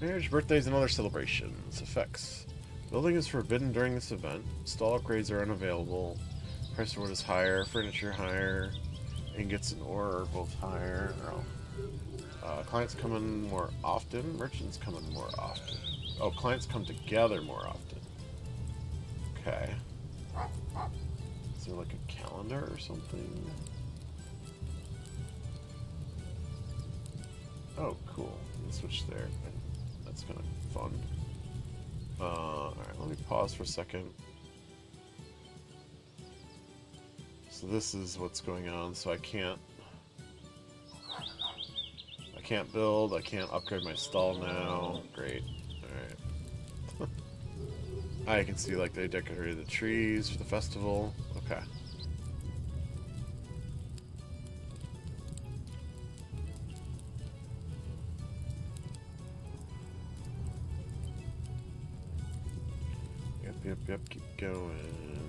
Marriage, birthdays, and other celebrations. Effects. Building is forbidden during this event. Stall upgrades are unavailable. Price of wood is higher. Furniture higher. Ingots and ore are both higher. Oh. Uh, clients come in more often. Merchants come in more often. Oh, clients come together more often. Okay. Is there like a calendar or something? Oh, cool. Let's switch there. Kind of fun. Uh, Alright, let me pause for a second. So this is what's going on, so I can't... I can't build, I can't upgrade my stall now. Great. Alright. I can see like they decorated the trees for the festival. Okay. Yep, yep, keep going.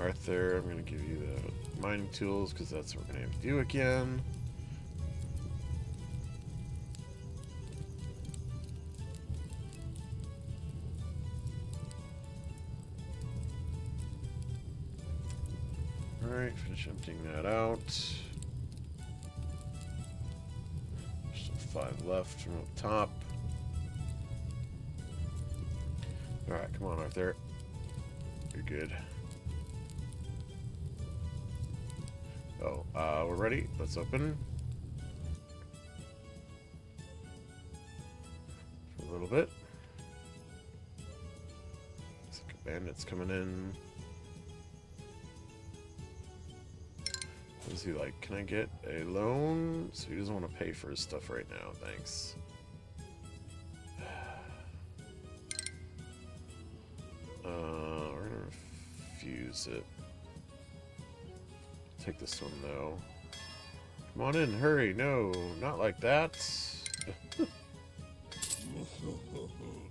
Arthur, I'm going to give you the mining tools because that's what we're going to have to do again. Alright, finish emptying that out. Still five left from up top. On, Arthur. You're good. Oh, uh, we're ready. Let's open. For a little bit. Looks like bandits coming in. Is he like, can I get a loan? So he doesn't want to pay for his stuff right now. Thanks. Uh, we're gonna refuse it. Take this one though. Come on in, hurry. No, not like that.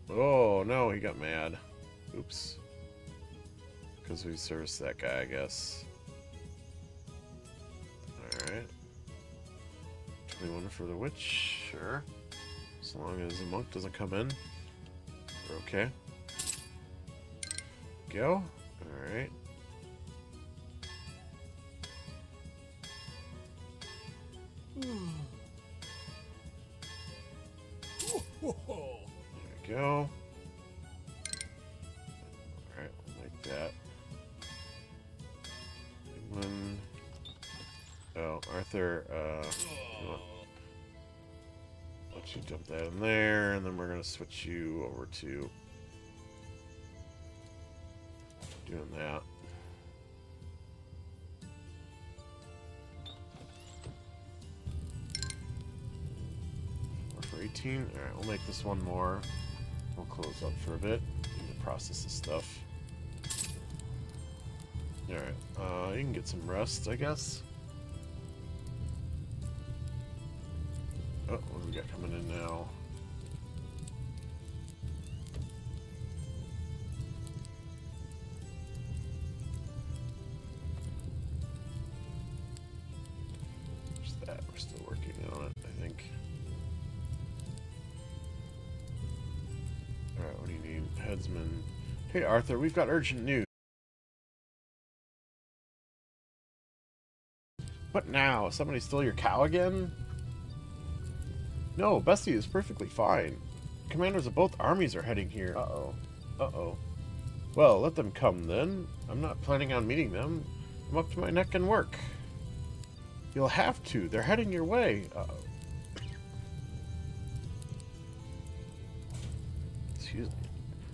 oh no, he got mad. Oops. Because we serviced that guy, I guess. Alright. 21 for the witch, sure. As long as the monk doesn't come in, we're okay. Go. Alright. There we go. Alright, make that. One. Oh, Arthur, uh, let you dump that in there, and then we're gonna switch you over to doing that. Four for 18. Alright, we'll make this one more. We'll close up for a bit. Need process this stuff. Alright, uh, you can get some rest, I guess. Oh, what do we got coming in now? Arthur, we've got urgent news. What now? Somebody stole your cow again? No, Bessie is perfectly fine. Commanders of both armies are heading here. Uh-oh. Uh-oh. Well, let them come then. I'm not planning on meeting them. I'm up to my neck in work. You'll have to. They're heading your way. Uh-oh. Excuse me.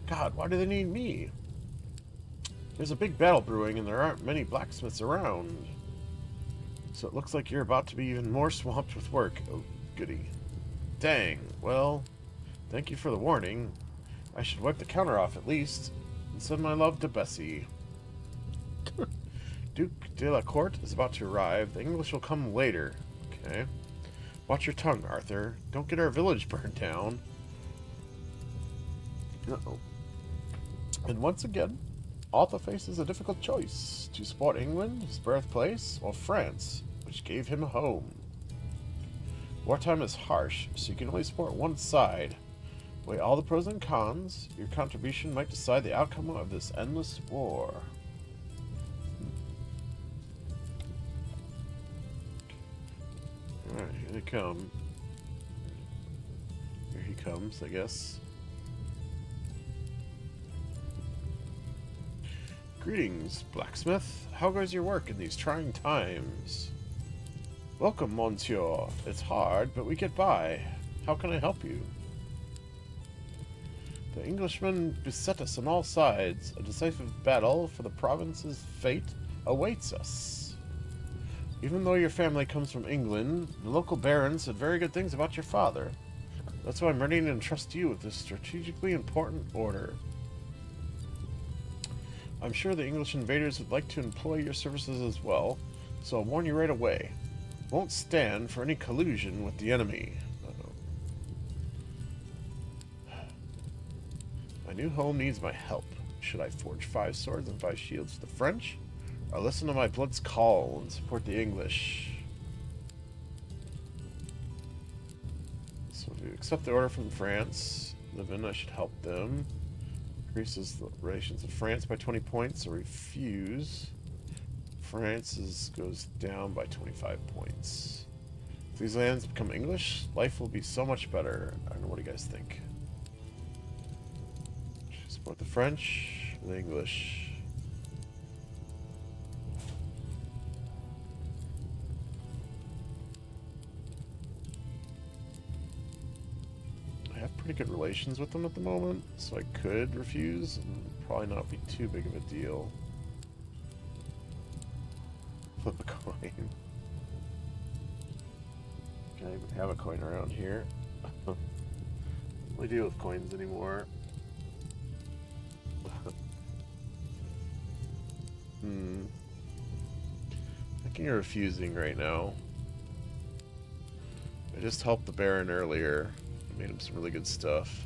God, why do they need me? There's a big battle brewing and there aren't many blacksmiths around. So it looks like you're about to be even more swamped with work. Oh, goody. Dang. Well, thank you for the warning. I should wipe the counter off at least. And send my love to Bessie. Duke de la Court is about to arrive. The English will come later. Okay. Watch your tongue, Arthur. Don't get our village burned down. Uh-oh. And once again, Arthur faces a difficult choice. To support England, his birthplace, or France, which gave him a home. Wartime is harsh, so you can only support one side. Weigh all the pros and cons. Your contribution might decide the outcome of this endless war. Hmm. Alright, here they come. Here he comes, I guess. Greetings, blacksmith. How goes your work in these trying times? Welcome, monsieur. It's hard, but we get by. How can I help you? The Englishmen beset us on all sides. A decisive battle for the province's fate awaits us. Even though your family comes from England, the local barons said very good things about your father. That's why I'm ready to entrust you with this strategically important order. I'm sure the English invaders would like to employ your services as well, so I'll warn you right away. Won't stand for any collusion with the enemy. Uh -oh. My new home needs my help. Should I forge five swords and five shields for the French? Or listen to my blood's call and support the English? So if you accept the order from France, then I should help them increases the relations of France by 20 points, or refuse. France is, goes down by 25 points. If these lands become English, life will be so much better. I don't know, what do you guys think? Support the French, the English. Pretty good relations with them at the moment, so I could refuse and probably not be too big of a deal. Flip a coin. Can I even have a coin around here? we deal with coins anymore. hmm. Of refusing right now. I just helped the Baron earlier. Made him some really good stuff.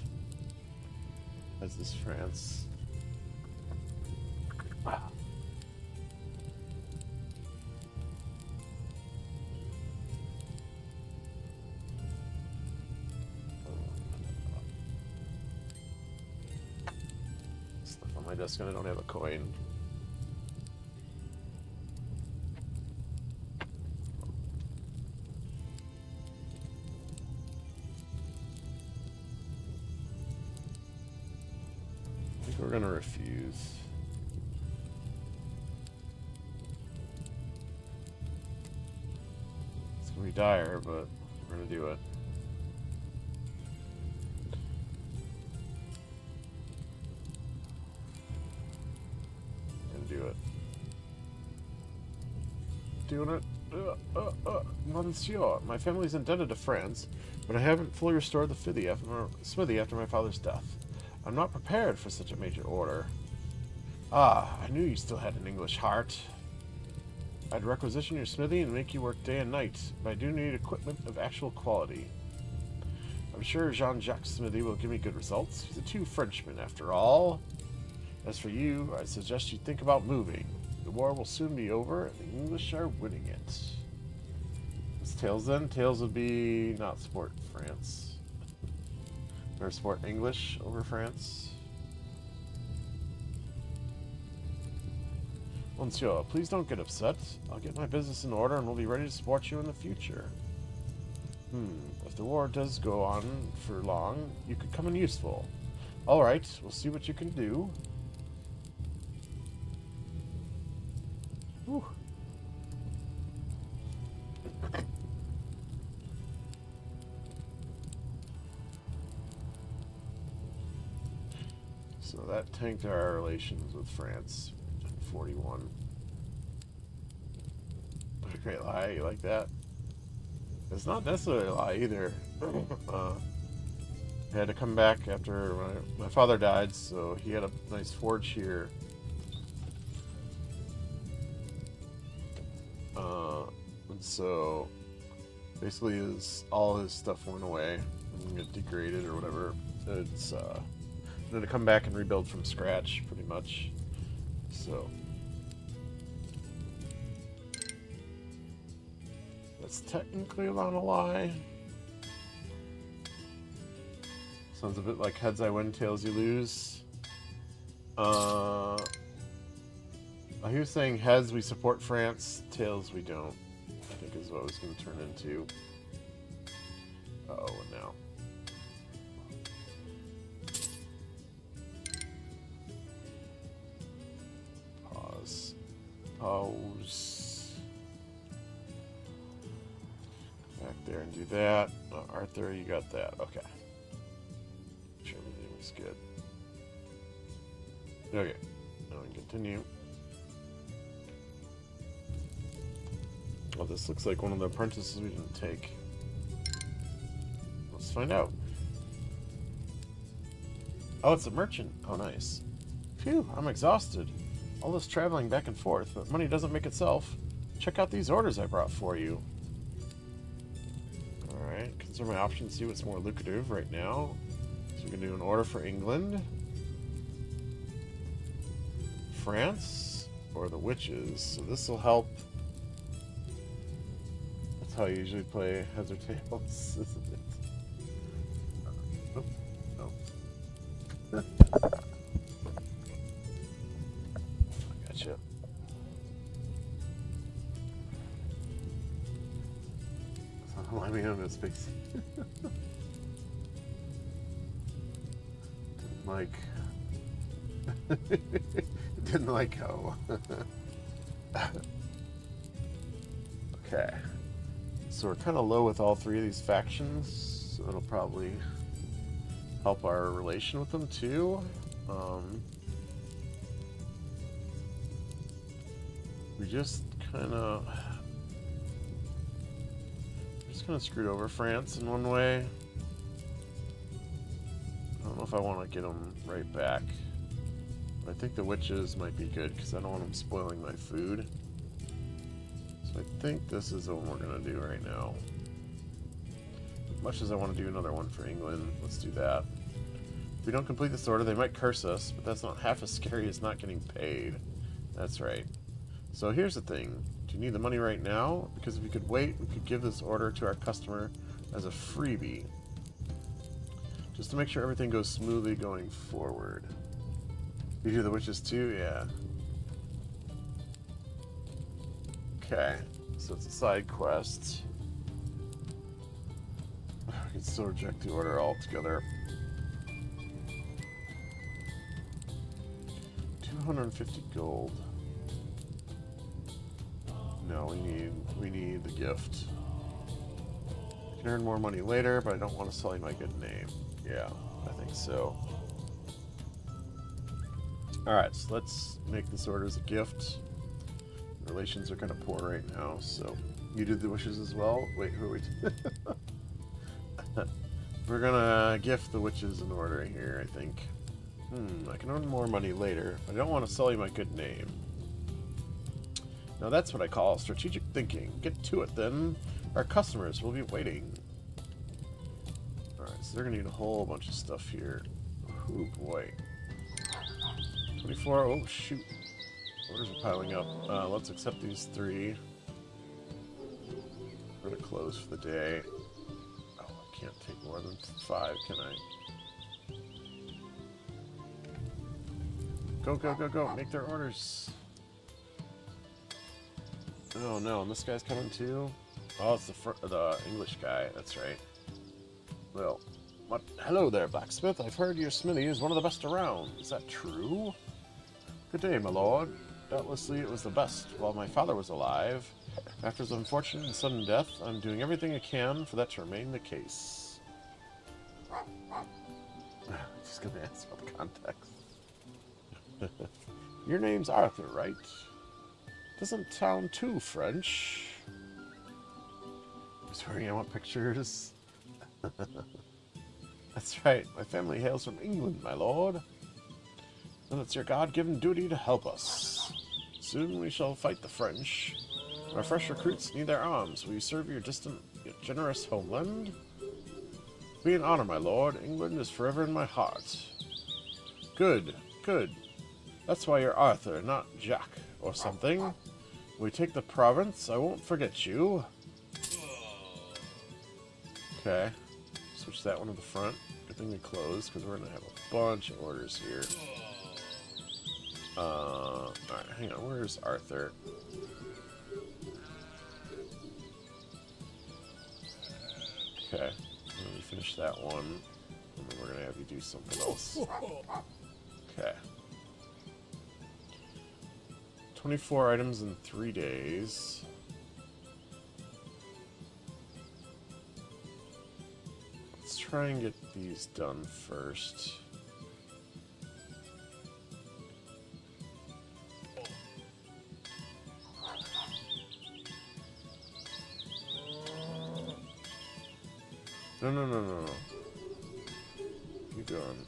As this France. Wow. Stuff on my desk and I don't have a coin. Doing it. Uh, uh, uh, Monsieur, my family's indebted to France, but I haven't fully restored the smithy after my father's death. I'm not prepared for such a major order. Ah, I knew you still had an English heart. I'd requisition your smithy and make you work day and night, but I do need equipment of actual quality. I'm sure Jean-Jacques Smithy will give me good results. He's a true Frenchman, after all. As for you, I suggest you think about moving. The war will soon be over, and the English are winning it. It's Tails then? Tails would be not support France. Or support English over France. Monsieur, please don't get upset. I'll get my business in order and we'll be ready to support you in the future. Hmm, if the war does go on for long, you could come in useful. Alright, we'll see what you can do. Whew. that tanked our relations with France in 41. A great lie, you like that? It's not necessarily a lie either. uh, I had to come back after my, my father died, so he had a nice forge here. So basically his all his stuff went away and get degraded or whatever. It's uh, to come back and rebuild from scratch, pretty much. So. That's technically not a lie. Sounds a bit like heads I win, tails you lose. Uh, he was saying heads we support France, tails we don't. I think is what it was going to turn into. Uh oh, and now. Pause. Pause. Back there and do that. Uh, Arthur, you got that. Okay. Sure everything was good. Okay. Now we can continue. Well, this looks like one of the apprentices we didn't take. Let's find out. Oh, it's a merchant. Oh, nice. Phew, I'm exhausted. All this traveling back and forth, but money doesn't make itself. Check out these orders I brought for you. Alright, consider my options, see what's more lucrative right now. So we can do an order for England. France, or the witches. So this will help how I usually play or tails, isn't it? Oh, oh. gotcha. Let me know no space. Didn't like. Didn't like how. okay. So we're kind of low with all three of these factions, so it'll probably help our relation with them too. Um, we just kind of just kind of screwed over France in one way. I don't know if I want to get them right back. I think the witches might be good because I don't want them spoiling my food. Think this is what we're going to do right now. As much as I want to do another one for England, let's do that. If we don't complete this order, they might curse us, but that's not half as scary as not getting paid. That's right. So here's the thing. Do you need the money right now? Because if you could wait, we could give this order to our customer as a freebie. Just to make sure everything goes smoothly going forward. You do the witches too? Yeah. Okay, so it's a side quest. I can still reject the order altogether. 250 gold. No, we need we need the gift. I can earn more money later, but I don't want to sell you my good name. Yeah, I think so. Alright, so let's make this order as a gift relations are kind of poor right now, so... You did the wishes as well? Wait, who are we... We're gonna gift the witches in order here, I think. Hmm, I can earn more money later, but I don't want to sell you my good name. Now that's what I call strategic thinking. Get to it, then. Our customers will be waiting. Alright, so they're gonna need a whole bunch of stuff here. Oh boy. 24, oh shoot. Orders are piling up. Uh, let's accept these three. We're gonna close for the day. Oh, I can't take more than five, can I? Go, go, go, go! Make their orders! Oh no, and this guy's coming too? Oh, it's the, the English guy, that's right. Well, what? Hello there, blacksmith. I've heard your smithy is one of the best around. Is that true? Good day, my lord. Doubtlessly it was the best while my father was alive. After his unfortunate and sudden death, I'm doing everything I can for that to remain the case. Just gonna ask about the context. Your name's Arthur, right? Doesn't sound too French. I'm swearing I want pictures. That's right, my family hails from England, my lord. And it's your God-given duty to help us. Soon we shall fight the French. Our fresh recruits need their arms. Will you serve your distant yet generous homeland? Be an honor, my lord. England is forever in my heart. Good, good. That's why you're Arthur, not Jack or something. We take the province, I won't forget you. Okay. Switch that one to the front. Good something to closed, because we're gonna have a bunch of orders here. Uh, all right, hang on. Where's Arthur? Okay, let me finish that one, and then we're gonna have you do something else. Okay. 24 items in three days. Let's try and get these done first. No, no, no, no, no. Going.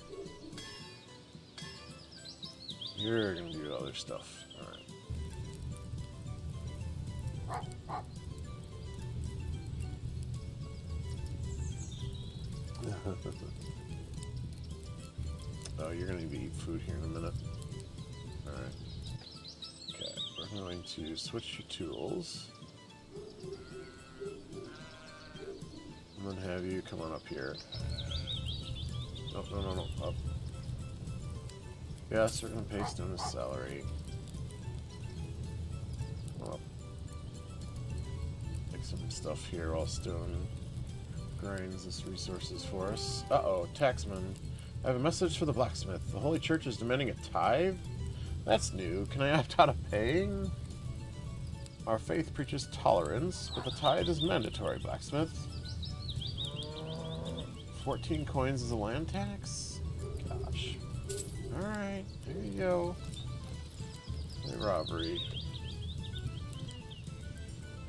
You're gonna do other stuff. Alright. oh, you're gonna eat food here in a minute. Alright. Okay, we're going to switch your tools. Come on up here. No, no, no, no, up. Yes, we're gonna pay Stone his salary. Well, make some stuff here while Stone grinds this resources for us. Uh-oh, taxman. I have a message for the blacksmith. The Holy Church is demanding a tithe? That's new. Can I opt out of paying? Our faith preaches tolerance, but the tithe is mandatory, blacksmith. 14 coins is a land tax? Gosh. Alright, there you go. Robbery.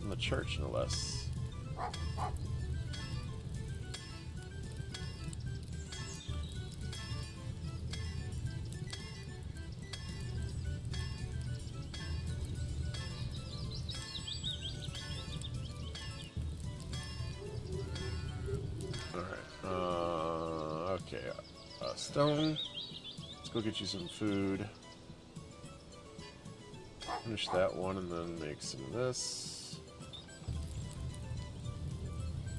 In the church, no less. Stone. Let's go get you some food. Finish that one and then make some of this.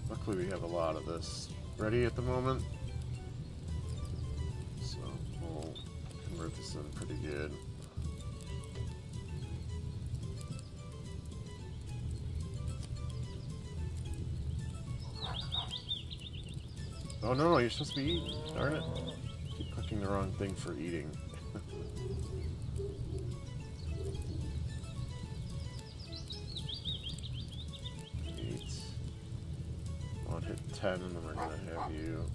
Luckily we have a lot of this ready at the moment. So we'll convert this in pretty good. Oh no, you're supposed to be eating. Darn it. Keep clicking the wrong thing for eating. Eight. I'll hit ten and then we're gonna have you.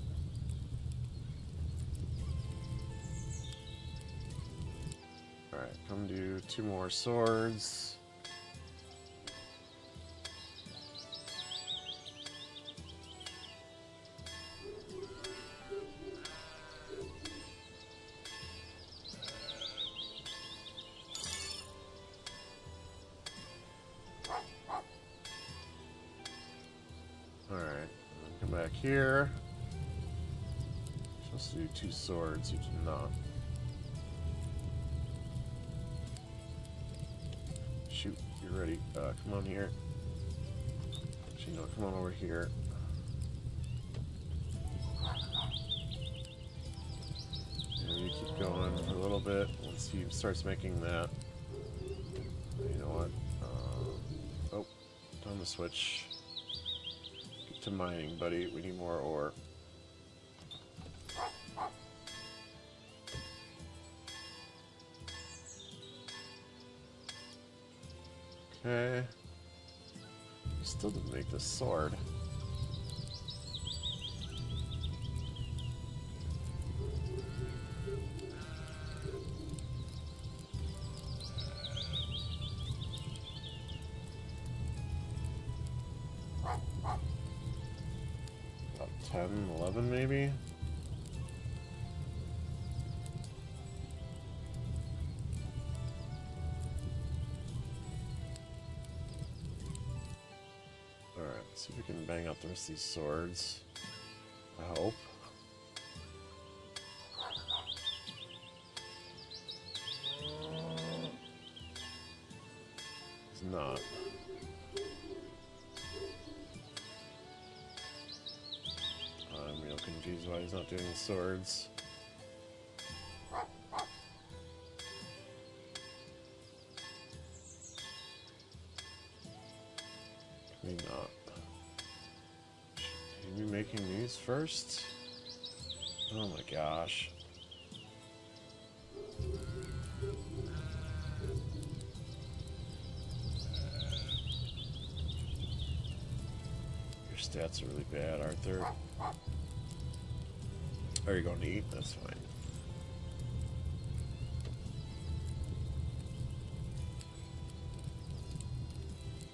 Alright, come do two more swords. Back here. Supposed to do two swords, you did not. Shoot, you're ready. Uh, come on here. Actually, no, come on over here. And you keep going for a little bit. Once he starts making that, you know what? Uh, oh, time to switch to mining, buddy. We need more ore. Okay. Still didn't make the sword. 10, 11 maybe? Alright, see if we can bang out the rest of these swords. I hope. He's not doing swords. Maybe not. Should making these first? Oh my gosh. Your stats are really bad, Arthur. Are you going to eat? That's fine.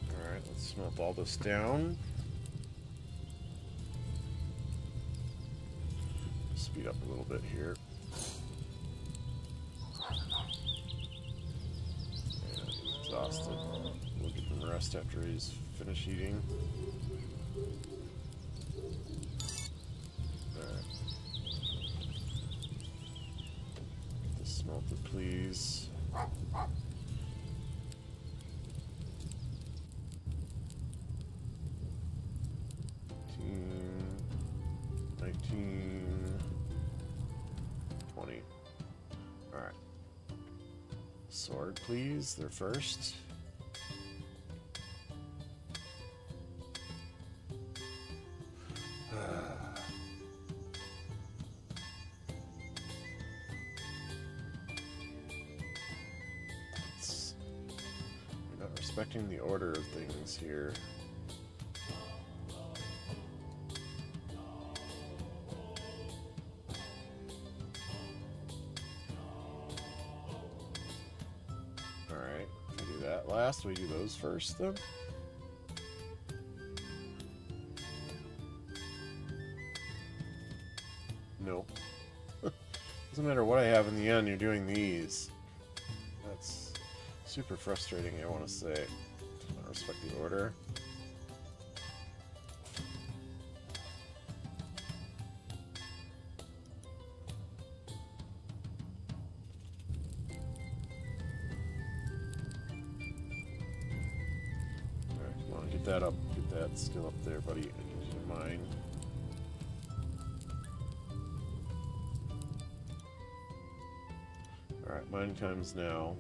Alright, let's smelt all this down. Speed up a little bit here. And he's exhausted. We'll give him rest after he's finished eating. Please. 19, 20. Alright. Sword, please. They're first. Respecting the order of things here. Alright, we do that last. We do those first, then. Nope. Doesn't matter what I have in the end, you're doing these. Super frustrating, I want to say. I respect the order. That up. Get that still up there, buddy. I need you mine. Alright, mine times now.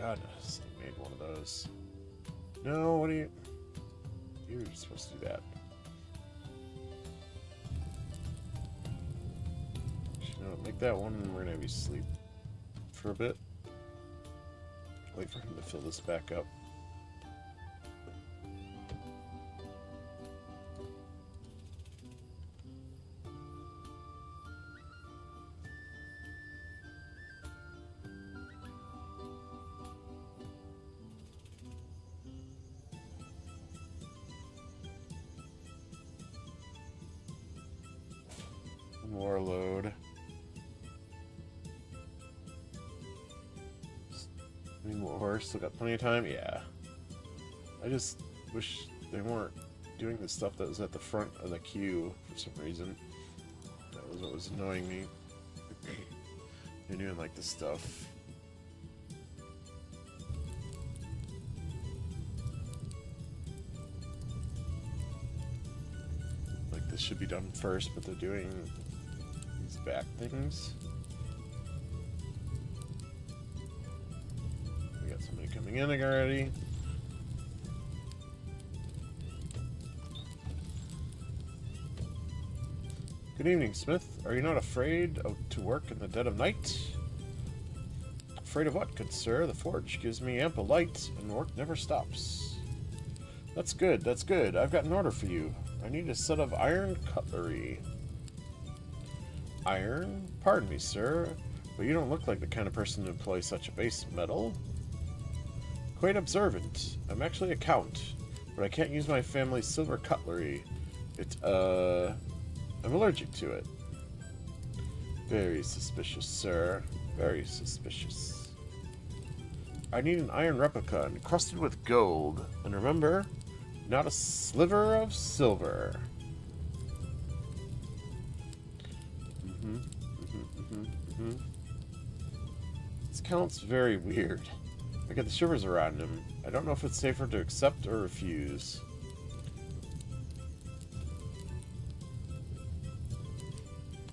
Goodness I made one of those. No, what are you... You're supposed to do that. You know, make that one and we're gonna you sleep for a bit. Wait for him to fill this back up. Need more. Still got plenty of time. Yeah. I just wish they weren't doing the stuff that was at the front of the queue for some reason. That was what was annoying me. They're doing like this stuff. Like this should be done first, but they're doing these back things. In already. Good evening, Smith. Are you not afraid of, to work in the dead of night? Afraid of what, good sir? The forge gives me ample light, and work never stops. That's good, that's good. I've got an order for you. I need a set of iron cutlery. Iron? Pardon me, sir, but you don't look like the kind of person to employ such a base metal. Quite observant. I'm actually a count, but I can't use my family's silver cutlery. It's, uh... I'm allergic to it. Very suspicious, sir. Very suspicious. I need an iron replica encrusted with gold. And remember, not a sliver of silver. Mm-hmm, mm-hmm, mm-hmm, mm-hmm. This count's very weird. I get the shivers around him. I don't know if it's safer to accept or refuse.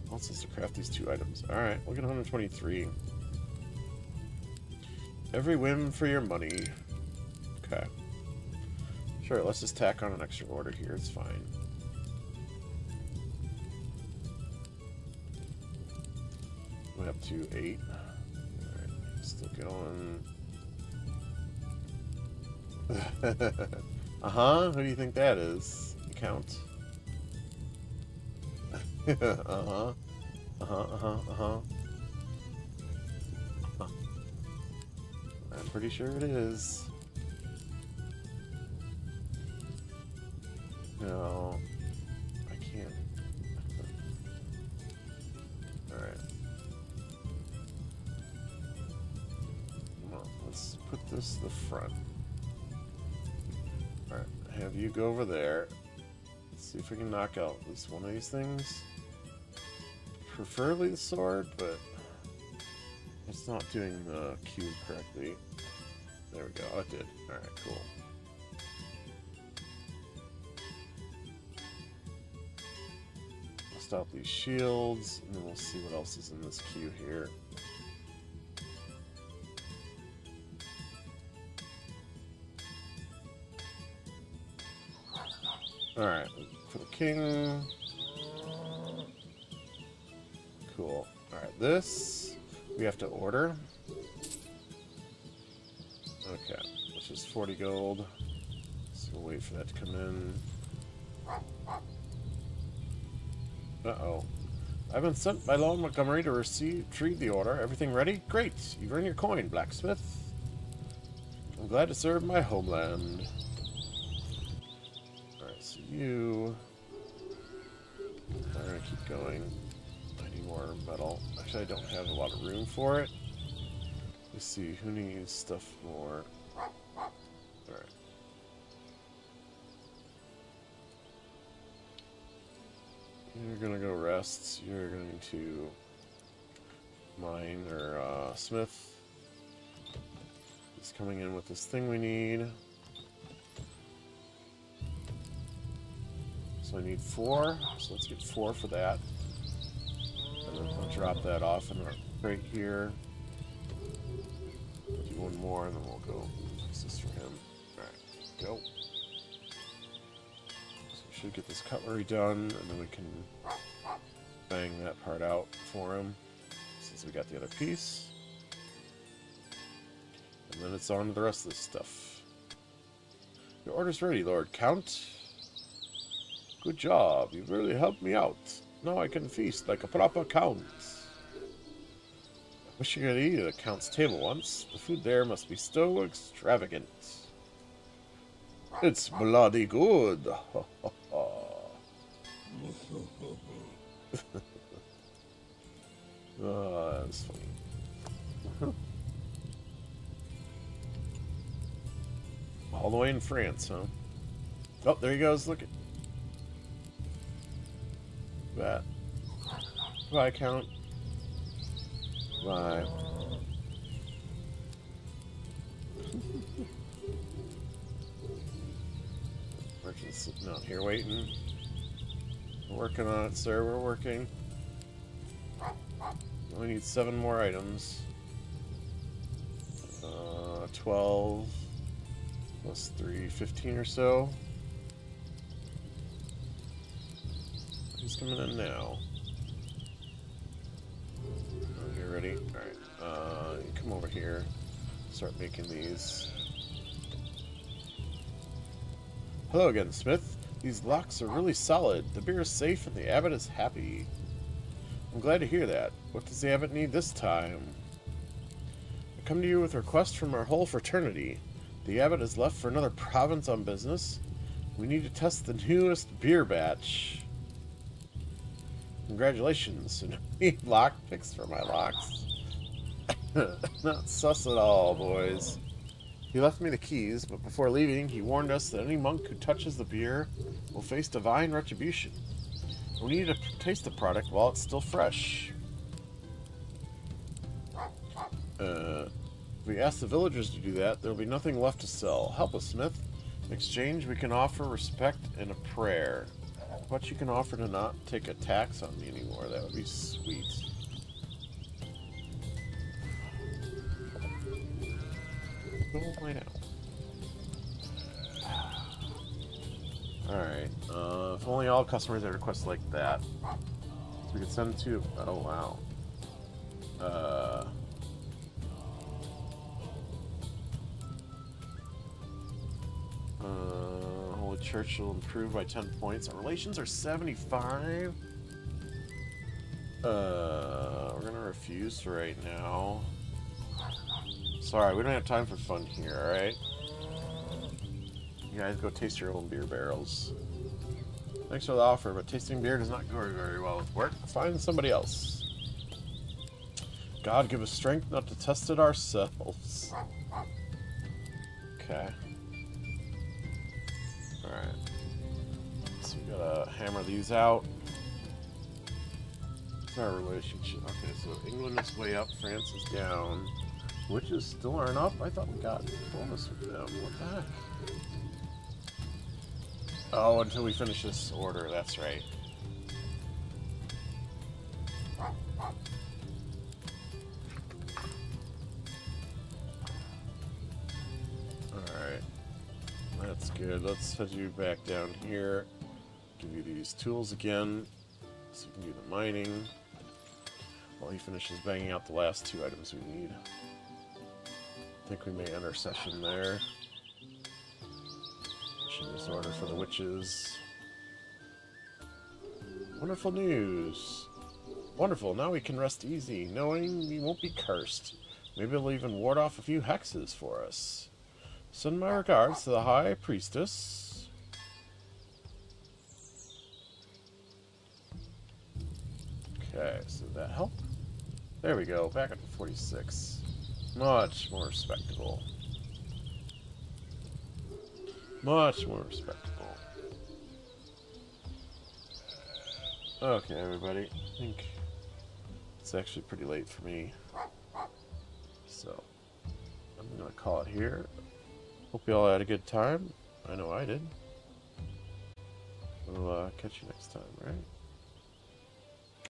Wants us to craft these two items. Alright, we'll get 123. Every whim for your money. Okay. Sure, let's just tack on an extra order here. It's fine. Way up to eight. Alright, still going. uh-huh, who do you think that is? Count. uh-huh. Uh-huh, uh-huh, uh-huh. I'm pretty sure it is. No. I can't. Alright. Let's put this to the front. Have you go over there. Let's see if we can knock out at least one of these things. Preferably the sword, but it's not doing the cube correctly. There we go. Oh, it did. Alright, cool. Stop these shields, and then we'll see what else is in this queue here. Alright, for the king. Cool. Alright, this we have to order. Okay, which is 40 gold. So we'll wait for that to come in. Uh-oh. I've been sent by Lord Montgomery to receive, retrieve the order. Everything ready? Great! You've earned your coin, blacksmith. I'm glad to serve my homeland. You... I'm gonna keep going. I need more metal. Actually, I don't have a lot of room for it. Let's see, who needs stuff more? Alright. You're gonna go rest. You're going to mine or uh, smith. He's coming in with this thing we need. So I need four. So let's get four for that. And then I'll drop that off our crate here. Do one more and then we'll go fix this for him. Alright, go. So we should get this cutlery done and then we can bang that part out for him since we got the other piece. And then it's on to the rest of this stuff. Your order's ready, Lord Count. Good job. You've really helped me out. Now I can feast like a proper count. I wish you could eat at a count's table once. The food there must be so extravagant. It's bloody good. oh, that's funny. All the way in France, huh? Oh, there he goes. Look at that. Bye, Count. Bye. Merchant's sitting out here waiting. We're working on it, sir. We're working. We need seven more items. Uh, 12 plus 3, 15 or so. Who's coming in now? Oh, you're ready? Alright. Uh, you come over here. Start making these. Hello again, Smith. These locks are really solid. The beer is safe and the abbot is happy. I'm glad to hear that. What does the abbot need this time? I come to you with a request from our whole fraternity. The abbot has left for another province on business. We need to test the newest beer batch. Congratulations. Need lock picks for my locks. Not sus at all, boys. He left me the keys, but before leaving, he warned us that any monk who touches the beer will face divine retribution. We need to taste the product while it's still fresh. Uh, If we ask the villagers to do that, there will be nothing left to sell. Help us, Smith. In exchange, we can offer respect and a prayer. But you can offer to not take a tax on me anymore. That would be sweet. Go play now. Alright, uh, if only all customers had requests like that. So we could send it to, oh wow. Uh... Uh, Holy Church will improve by 10 points. Our relations are 75? Uh, we're gonna refuse right now. Sorry, we don't have time for fun here, alright? You guys go taste your own beer barrels. Thanks for the offer, but tasting beer does not go very well with work. Find somebody else. God give us strength not to test it ourselves. Okay. Gotta hammer these out. Our relationship? Okay, so England is way up, France is down. Witches still aren't up? I thought we got bonus with them. What the heck? Oh, until we finish this order, that's right. Alright. That's good. Let's head you back down here. Give you these tools again. So you can do the mining. While he finishes banging out the last two items we need. I think we may end our session there. Mission order for the witches. Wonderful news. Wonderful, now we can rest easy, knowing we won't be cursed. Maybe it'll even ward off a few hexes for us. Send my regards to the High Priestess. Okay, so that help? There we go, back up to 46. Much more respectable. Much more respectable. Okay, everybody. I think it's actually pretty late for me. So, I'm going to call it here. Hope you all had a good time. I know I did. We'll uh, catch you next time, right?